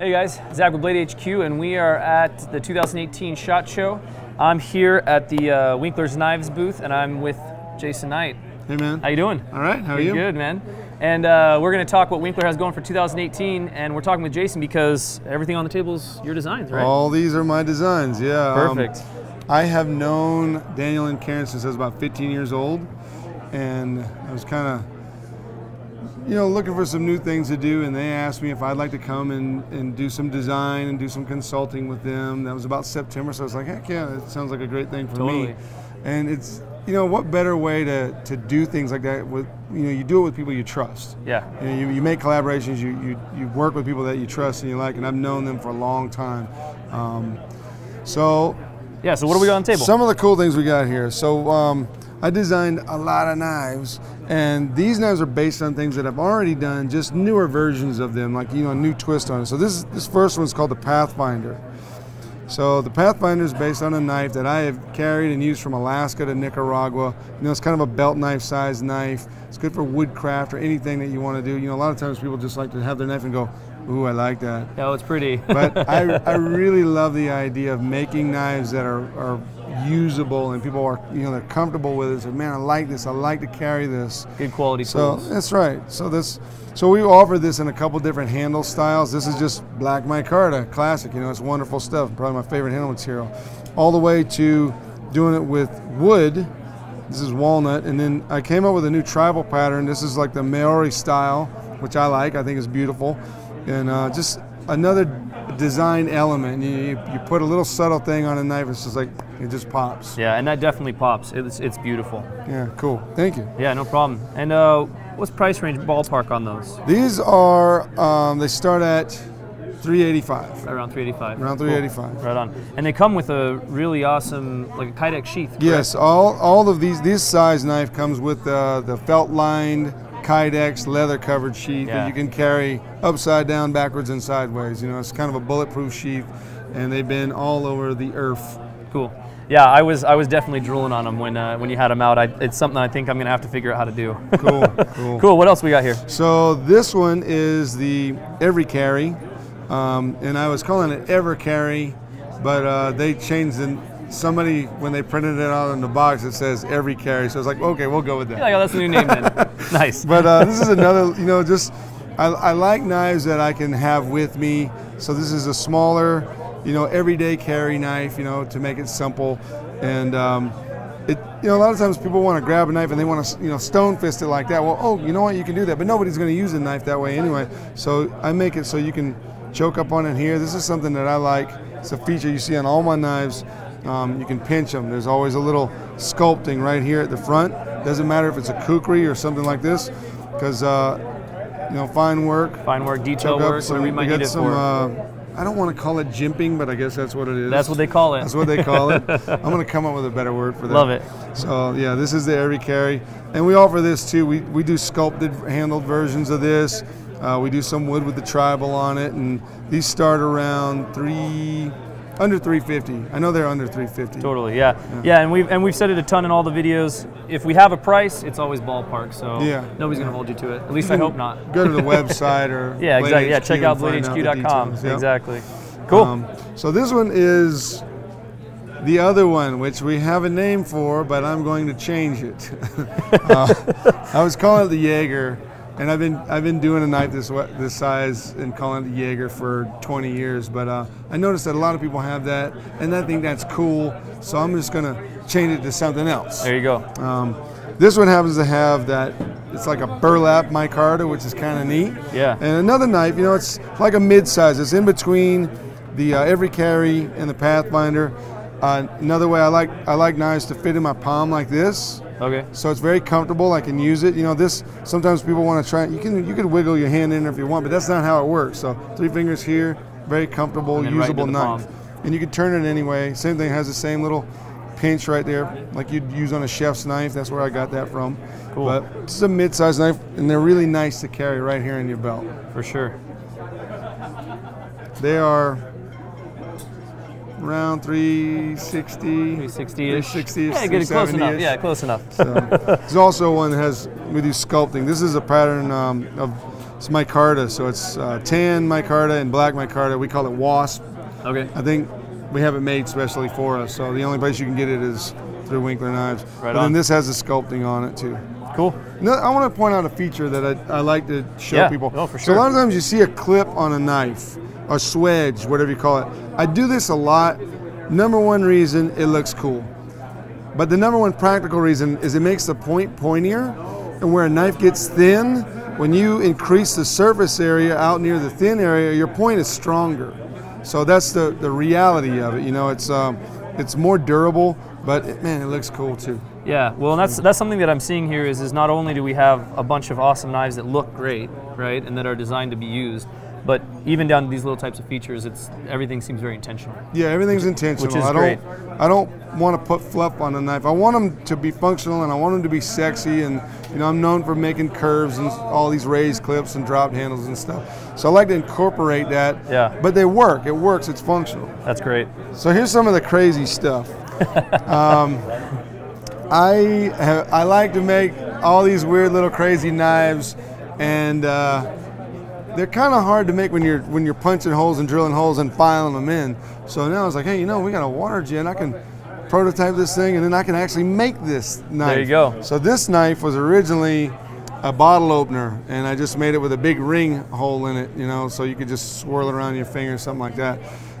Hey guys, Zach with Blade HQ, and we are at the 2018 SHOT Show. I'm here at the uh, Winkler's Knives booth, and I'm with Jason Knight. Hey man. How you doing? All right. How are Pretty you? Good, man. And uh, we're going to talk what Winkler has going for 2018, and we're talking with Jason because everything on the table is your designs, right? All these are my designs. Yeah. um, Perfect. I have known Daniel and Karen since I was about 15 years old, and I was kind of, you know, looking for some new things to do. And they asked me if I'd like to come and, and do some design and do some consulting with them. That was about September, so I was like, heck yeah, it sounds like a great thing for Totally. me. And it's, you know, what better way to, to do things like that with, you know, you do it with people you trust. yeah. You, know, you, you make collaborations, you, you, you work with people that you trust and you like, and I've known them for a long time. Um, so, Yeah, so what do we got on the table? some of the cool things we got here. So, um, I designed a lot of knives, and these knives are based on things that I've already done, just newer versions of them, like you know, a new twist on it. So this this first one's called the Pathfinder. So the Pathfinder is based on a knife that I have carried and used from Alaska to Nicaragua. You know, it's kind of a belt knife size knife. It's good for woodcraft or anything that you want to do. You know, a lot of times people just like to have their knife and go, "Ooh, I like that." yeah, it's pretty. But I, I really love the idea of making knives that are, are usable and people are you know they're comfortable with it. So man, I like this. I like to carry this. Good quality So tools. that's right. So this, so we offer this in a couple different handle styles. This is just black micarta, classic. You know, it's wonderful stuff. Probably my favorite handle material. All the way to doing it with wood. This is walnut, and then I came up with a new tribal pattern. This is like the Maori style, which I like. I think is beautiful, and uh, just another design element. You, you, put a little subtle thing on a knife. It's just like it just pops. yeah, and that definitely pops. It's, it's beautiful. Yeah, cool. Thank you. Yeah, no problem. And uh, what's price range ballpark on those? These are um, they start at 385. Around 385. Around Cool. 385. Right on. And they come with a really awesome, like a Kydex sheath. correct? Yes, all all of these this size knife comes with uh, the felt lined Kydex leather covered sheath Yeah. that you can carry upside down, backwards, and sideways. You know, it's kind of a bulletproof sheath, and they've been all over the earth. Cool. Yeah, I was I was definitely drooling on them when uh, when you had them out. I, it's something I think I'm gonna have to figure out how to do. Cool, cool. cool. What else we got here? So this one is the Every Carry, um, and I was calling it Ever Carry, but uh, they changed the. Somebody when they printed it out on the box, it says Every Carry. So I was like, okay, we'll go with that. Yeah, that's the new name then. nice. But uh, this is another, you know, just I, I like knives that I can have with me. So this is a smaller, you know, everyday carry knife, you know, to make it simple. And um, it, you know, a lot of times people want to grab a knife and they want to, you know, stone fist it like that. Well, oh, you know what, you can do that, but nobody's going to use a knife that way anyway. So I make it so you can choke up on it here. This is something that I like. It's a feature you see on all my knives. Um, you can pinch them. There's always a little sculpting right here at the front. Doesn't matter if it's a kukri or something like this, because uh, you know, fine work. Fine work, detail work, some- whatever you might we need it some, for. Uh, I don't want to call it jimping, but I guess that's what it is. that's what they call it. That's what they call it. I'm going to come up with a better word for that. Love it. So yeah, this is the every carry, and we offer this too. We we do sculpted, handled versions of this. Uh, we do some wood with the tribal on it, and these start around three, under 350. I know they're under 350. Totally, yeah. yeah, and we've and we've said it a ton in all the videos. If we have a price, it's always ballpark. So Yeah. nobody's gonna hold you to it. At least I hope not. Go to the website or Yeah, exactly. Yeah, check out bladehq.com. Yep. Exactly. Cool. Um, so this one is the other one, which we have a name for, but I'm going to change it. uh, I was calling it the Jaeger, and I've been I've been doing a knife this this size and calling it the Jaeger for 20 years. But uh, I noticed that a lot of people have that, and I think that's cool. So I'm just gonna change it to something else. there you go. Um, this one happens to have that. It's like a burlap micarta, which is kind of neat. Yeah. And another knife, you know, it's like a mid-size. It's in between the uh, every carry and the Pathfinder. Uh, another way I like I like knives to fit in my palm like this, Okay. so it's very comfortable. I can use it. You know, this sometimes people want to try. You can you can wiggle your hand in there if you want, but that's not how it works. So three fingers here, very comfortable, then right usable knife, palm. and you can turn it anyway. Same thing has the same little pinch right there, like you'd use on a chef's knife. That's where I got that from. Cool. But it's a mid-sized knife, and they're really nice to carry right here in your belt. For sure. They are around 360. 360 ish. 360 Yeah, good. Close enough. 370-ish. Yeah, close enough. So, there's also one that has we do sculpting. This is a pattern um, of it's micarta, so it's uh, tan micarta and black micarta. We call it wasp. Okay. I think we have it made specially for us, so the only place you can get it is through Winkler Knives. Right but on. then this has the sculpting on it too. Cool. No, I want to point out a feature that I, I like to show Yeah. people. Oh, for So sure. a lot of times you see a clip on a knife, a swedge, whatever you call it. I do this a lot. Number one reason, it looks cool. But the number one practical reason is it makes the point pointier. And where a knife gets thin, when you increase the surface area out near the thin area, your point is stronger. So that's the, the reality of it. You know, it's um, it's more durable, but it, man, it looks cool too. Yeah, well, that's that's something that I'm seeing here is is not only do we have a bunch of awesome knives that look great, right, and that are designed to be used, but even down to these little types of features, it's everything seems very intentional. Yeah, everything's intentional. Which is I don't, great. I don't want to put fluff on a knife. I want them to be functional and I want them to be sexy. And you know, I'm known for making curves and all these raised clips and drop handles and stuff. So I like to incorporate that. Yeah. But they work. It works. It's functional. That's great. So here's some of the crazy stuff. um, I have, I like to make all these weird little crazy knives, and uh, they're kind of hard to make when you're when you're punching holes and drilling holes and filing them in. So now I was like, hey, you know, we got a water jet. I can prototype this thing, and then I can actually make this knife. There you go. So this knife was originally a bottle opener, and I just made it with a big ring hole in it, you know, so you could just swirl it around your finger, something like that.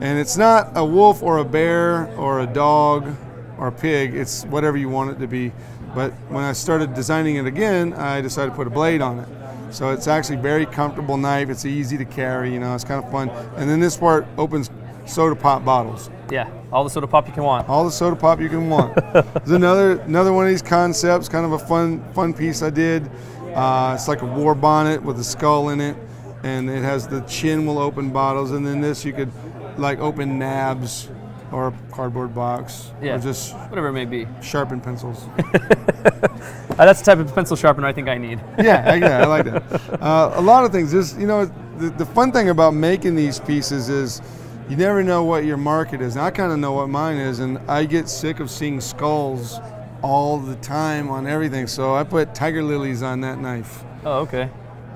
And it's not a wolf or a bear or a dog or a pig. It's whatever you want it to be. But when I started designing it again, I decided to put a blade on it. So it's actually a very comfortable knife. It's easy to carry, you know, it's kind of fun. And then this part opens soda pop bottles. Yeah, all the soda pop you can want. All the soda pop you can want. There's another another one of these concepts, kind of a fun fun piece I did. Uh, it's like a war bonnet with a skull in it, and it has the chin will open bottles, and then this you could like open nabs or a cardboard box Yeah. or just Whatever it may be. sharpen pencils. Uh, that's the type of pencil sharpener I think I need. yeah, I- yeah, I like that. Uh, a lot of things. Just you know, the, the fun thing about making these pieces is you never know what your market is. And I kind of know what mine is, and I get sick of seeing skulls all the time on everything. So I put tiger lilies on that knife. Oh, okay.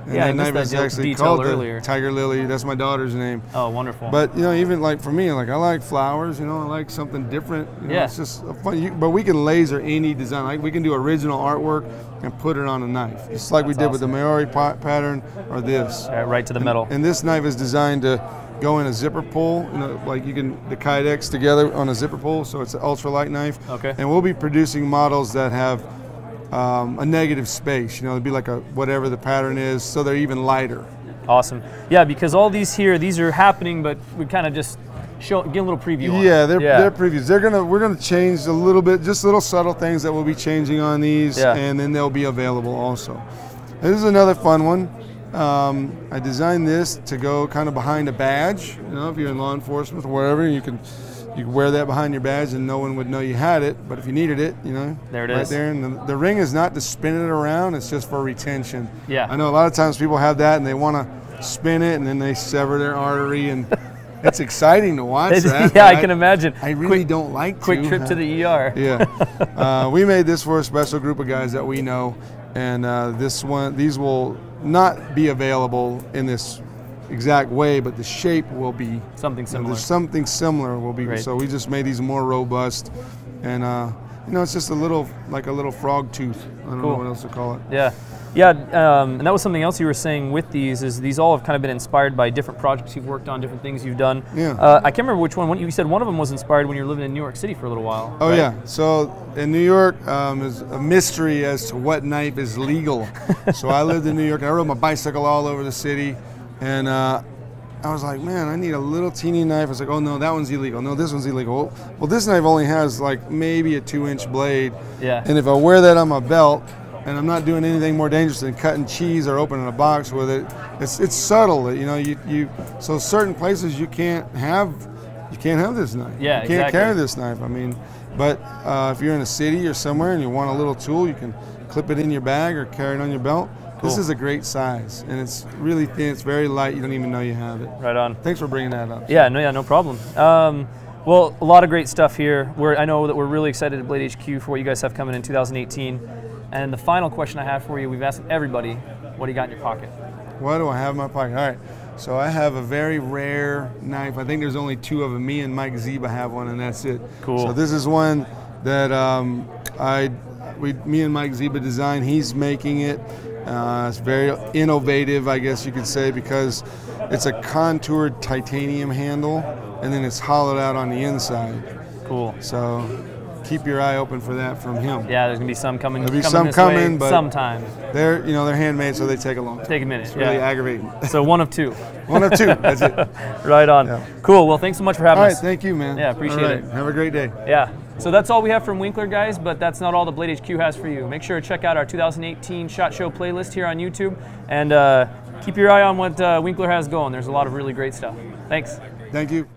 And yeah, I missed knife that actually detail called earlier. tiger lily. That's my daughter's name. Oh, wonderful. But you know, even like for me, like I like flowers. You know, I like something different. You know, Yeah. It's just a fun. You, but we can laser any design. Like we can do original artwork and put it on a knife. Just like we That's did with the. Maori pa- pattern or this. Right, right to the metal. And this knife is designed to go in a zipper pull. You know, like you can the kydex together on a zipper pull. So it's an ultralight knife. Okay. And we'll be producing models that have. Um, a negative space, you know, it'd be like a whatever the pattern is, so they're even lighter. Awesome. Yeah, because all these here, these are happening, but we kind of just show, get a little preview. on Yeah, they're yeah. they're previews. They're gonna we're gonna change a little bit, just little subtle things that we'll be changing on these, Yeah. and then they'll be available also. This is another fun one. Um, I designed this to go kind of behind a badge. You know, if you're in law enforcement or wherever, you can you can wear that behind your badge, and no one would know you had it. But if you needed it, you know, There it right is. there. And the, the ring is not to spin it around; it's just for retention. Yeah. I know a lot of times people have that and they want to spin it, and then they sever their artery, and it's exciting to watch that. yeah, I can imagine. I really quick, don't like quick to. trip to the ER. yeah, uh, we made this for a special group of guys that we know, and uh, this one, these will not be available in this exact way, but the shape will be. Something you know, similar. there's something similar will be. Great. So we just made these more robust, and uh, you know, it's just a little like a little frog tooth. I don't Cool. know what else to call it. Yeah, yeah, um, and that was something else you were saying with these. Is these all have kind of been inspired by different projects you've worked on, different things you've done. Yeah. Uh, I can't remember which one. One- You said one of them was inspired when you were living in New York City for a little while. Oh right? yeah. So in New York, um, is a mystery as to what knife is legal. so I lived in New York. and I rode my bicycle all over the city, and uh, I was like, man, I need a little teeny knife. I was like, oh no, that one's illegal. No, this one's illegal. Well, this knife only has like maybe a two-inch blade. Yeah. And if I wear that on my belt, and I'm not doing anything more dangerous than cutting cheese or opening a box with it, it's it's subtle. You know, you you so certain places you can't have you can't have this knife. Yeah, you can't exactly. carry this knife. I mean, but uh, if you're in a city or somewhere and you want a little tool, you can clip it in your bag or carry it on your belt. This is a great size, and it's really thin. It's very light. You don't even know you have it. Right on. Thanks for bringing that up. Yeah, no, yeah, no problem. Um, well, a lot of great stuff here. We're, I know that we're really excited at Blade HQ for what you guys have coming in 2018. And the final question I have for you, we've asked everybody, what do you got in your pocket? What do I have in my pocket? All right. So I have a very rare knife. I think there's only two of them. Me and Mike Zieba have one, and that's it. Cool. So this is one that um, I, we, me and Mike Zieba designed. He's making it. Uh, it's very innovative, I guess you could say, because it's a contoured titanium handle, and then it's hollowed out on the inside. Cool. So keep your eye open for that from him. Yeah, there's gonna be some coming. There'll be coming some coming, way but- sometime. They're you know they're handmade, so they take a long time. Take a minute. It's really yeah. aggravating. So one of two. one of two. That's it. Right on. Yeah. Cool. Well, thanks so much for having us. All right. Thank you, man. Yeah, appreciate All right, it. Have a great day. Yeah. So that's all we have from Winkler, guys, but that's not all the Blade HQ has for you. Make sure to check out our 2018 SHOT Show playlist here on YouTube and uh, keep your eye on what uh, Winkler has going. There's a lot of really great stuff. Thanks. Thank you.